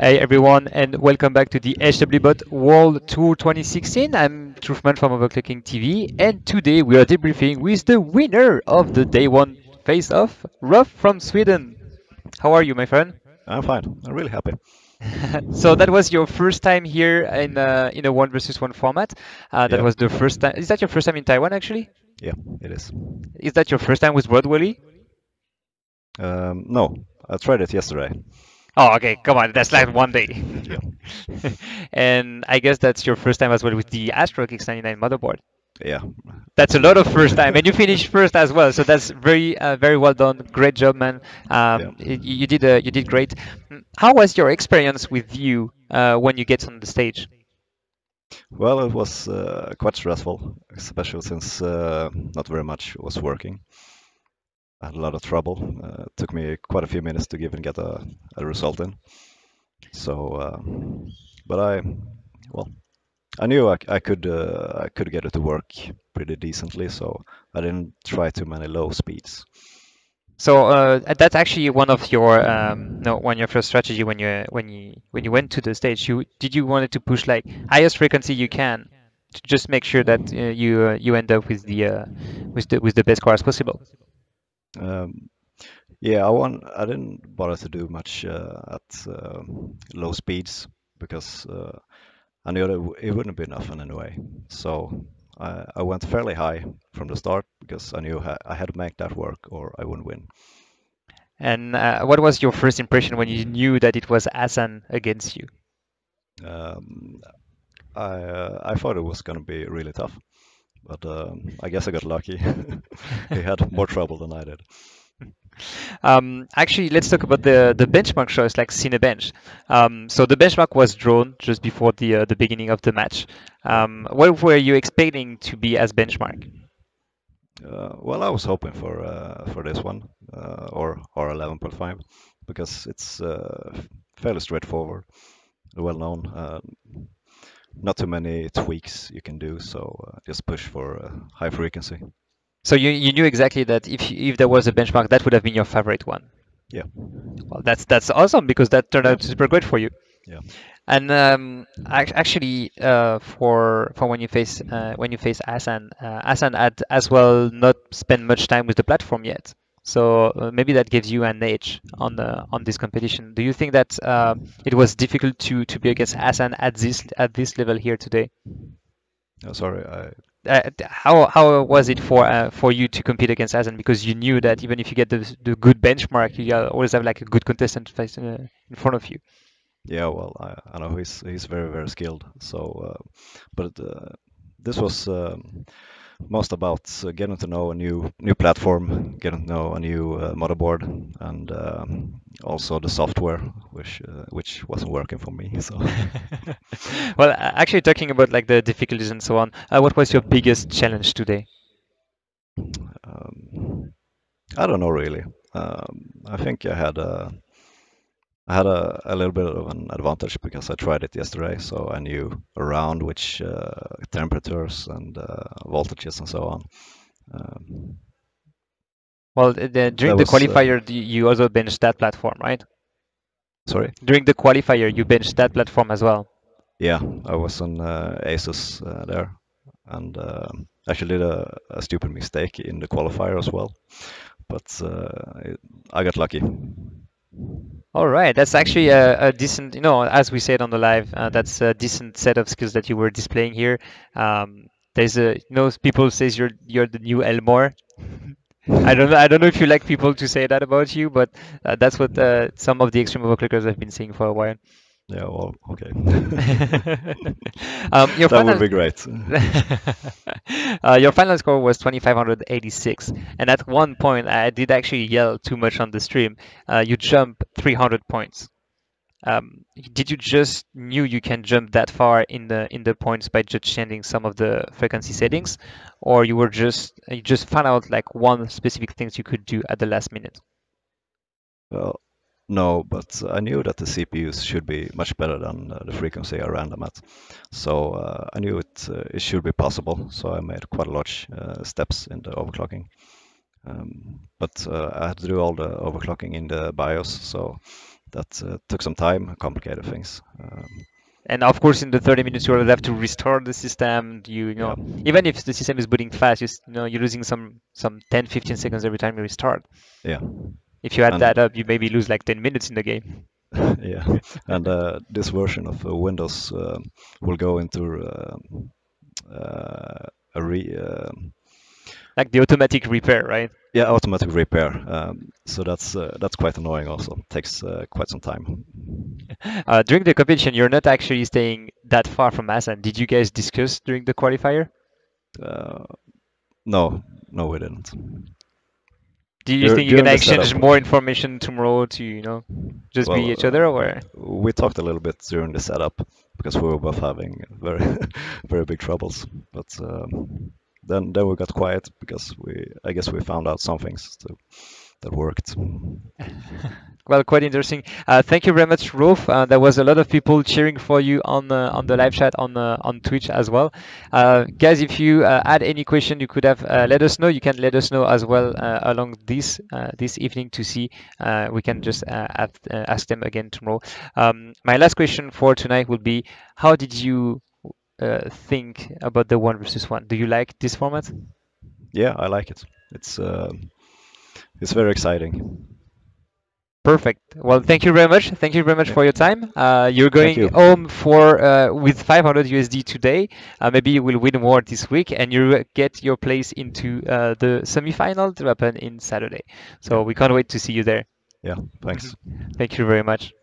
Hey everyone, and welcome back to the HWBot World Tour 2016. I'm Truthman from Overclocking TV, and today we are debriefing with the winner of the day one face-off, Rauf from Sweden. How are you, my friend? I'm fine. I'm really happy. so that was your first time here in a, in a one versus one format. Uh, that Yeah. was the first time. Is that your first time in Taiwan, actually? Yeah, it is. Is that your first time with Broadwell? Um, no, I tried it yesterday. Oh, okay. Come on, that's like one day. Yeah. and I guess that's your first time as well with the ASRock X99 motherboard. Yeah. That's a lot of first time, and you finished first as well. So that's very, uh, very well done. Great job, man. Um, y- you did, uh, you did great. How was your experience with you uh, when you get on the stage? Well, it was uh, quite stressful, especially since uh, not very much was working. I had a lot of trouble. Uh, took me quite a few minutes to even get a, a result in. So, uh, but I, well, I knew I, I could uh, I could get it to work pretty decently, so I didn't try too many low speeds. So uh, that's actually one of your um, no one of your first strategy when you when you when you went to the stage. You did you wanted to push like highest frequency you can to just make sure that uh, you uh, you end up with the uh, with the with the best car as possible. Um, yeah, I want. I didn't bother to do much uh, at uh, low speeds because uh, I knew that it wouldn't be enough in any way. So I, I went fairly high from the start because I knew I had to make that work or I wouldn't win. And uh, what was your first impression when you knew that it was Hazzan against you? Um, I uh, I thought it was going to be really tough, but um, I guess I got lucky. he had more trouble than I did. Um, actually, let's talk about the the benchmark choice, like Cinebench. Um, so the benchmark was drawn just before the uh, the beginning of the match. Um, what were you expecting to be as benchmark? Uh, well, I was hoping for uh, for this one uh, or or 11.5 because it's uh, fairly straightforward, well known. Not too many tweaks you can do, so uh, just push for uh, high frequency. So you, you knew exactly that if if there was a benchmark, that would have been your favorite one. Yeah. Well, that's that's awesome because that turned out super great for you. Yeah. And um, actually, uh, for for when you face uh, when you face Hazzan, uh, Hazzan had as well not spent much time with the platform yet. So uh, maybe that gives you an edge on the on this competition. Do you think that uh, it was difficult to to be against Hazzan at this at this level here today? Uh, sorry, I uh, how how was it for uh, for you to compete against Hazzan because you knew that even if you get the the good benchmark, you always have like a good contestant face, uh, in front of you. yeah, well, I, I know he's he's very very skilled. So, uh, but uh, this was um, most about uh, getting to know a new new platform, getting to know a new uh, motherboard, and um, also the software, which uh, which wasn't working for me. So, well, actually, talking about like the difficulties and so on, uh, what was your biggest challenge today? um, I don't know really. Um, I think I had a I had a, a little bit of an advantage because I tried it yesterday, so I knew around which uh, temperatures and uh, voltages and so on. Um, Well, the, during the was, uh, qualifier, d- you also benched that platform, right? sorry. During the qualifier, you benched that platform as well. Yeah, I was on uh, Asus uh, there, and um actually did a, a stupid mistake in the qualifier as well, but uh, it, I got lucky. All right, that's actually a, a decent, you know, as we said on the live, uh, that's a decent set of skills that you were displaying here. Um, there's a, you know, people says you're you're the new Elmor. I don't know, I don't know if you like people to say that about you, but uh, that's what uh, some of the extreme overclockers have been saying for a while. Yeah, well, okay. um, your that final, would be great. uh, your final score was 2586, and at one point I did actually yell too much on the stream. Uh, you jump 300 points. Um, did you just knew you can jump that far in the in the points by just changing some of the frequency settings, or you were just you just found out like one specific things you could do at the last minute? Well, no, but I knew that the CPUs should be much better than uh, the frequency I ran them at. So uh, I knew it uh, it should be possible. So I made quite a large uh, steps in the overclocking. Um, but uh, I had to do all the overclocking in the BIOS, so that uh, took some time, complicated things. Um, and of course, in the 30 minutes, you will have to restore the system. You, you know, Yeah. even if the system is booting fast, you, you know, you're losing some some 10, 15 seconds every time you restart. yeah, If you add And- that up, you maybe lose like 10 minutes in the game. yeah. And uh, this version of uh, Windows um will go into um uh, a re. um Like the automatic repair, right? yeah, automatic repair. Um, so that's uh, that's quite annoying. Also, takes uh, quite some time. Uh, during the competition, you're not actually staying that far from Hazzan. Did you guys discuss during the qualifier? Uh, no, no, we didn't. Do you Dur- think you're during gonna the exchange setup. more information tomorrow to you know just be each other or? We talked a little bit during the setup because we were both having very, very big troubles. But um, then, then we got quiet because we, I guess, we found out some things to, that worked. Well, quite interesting. Uh, thank you very much, Rauf. Uh, there was a lot of people cheering for you on uh, on the live chat on uh, on Twitch as well. Uh, guys, if you uh, had any question you could have, let us know. You can let us know as well along this this evening to see. We can just uh, ask them again tomorrow. Um, my last question for tonight will be: How did you think about the one versus one? Do you like this format? Yeah, I like it. It's um it's very exciting. Perfect. Well, thank you very much. Thank you very much for your time. Uh, you're going you. home for uh, with 500 USD today. Uh, maybe you will win more this week, and you get your place into uh, the semi-final to happen in Saturday. So we can't wait to see you there. Yeah, thanks. Thank you very much.